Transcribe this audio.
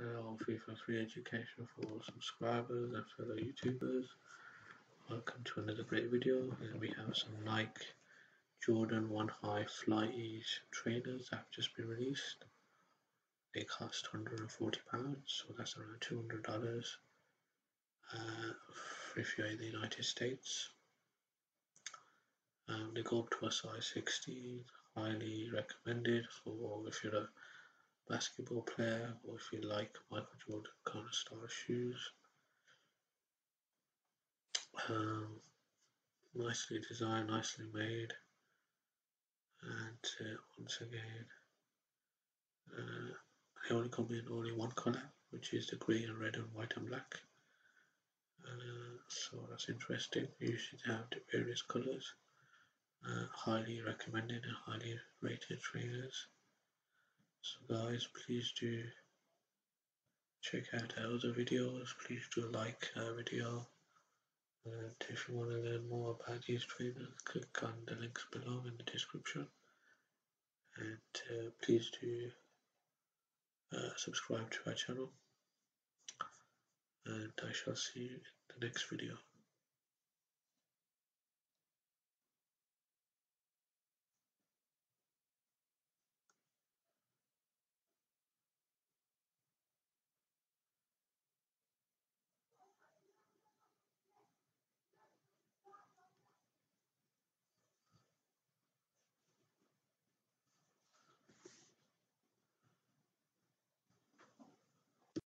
uh, or FEFA free education for subscribers and fellow YouTubers. Welcome to another great video we have some Nike Jordan 1 High FlyEase trainers that have just been released. They cost £140 so that's around $200 uh, if you're in the United States. Um, they go up to a size 16, highly recommended for if you're a basketball player or if you like Michael Jordan kind of style shoes. Um, nicely designed, nicely made, and uh, once again, uh, they only come in only one color, which is the green and red and white and black. Uh, so that's interesting. Usually they have the various colors. Uh, highly recommended and highly rated trainers. So guys, please do check out our other videos. Please do like our video. And if you want to learn more about these trainers, click on the links below in the description. And uh, please do uh, subscribe to our channel. And I shall see you in the next video.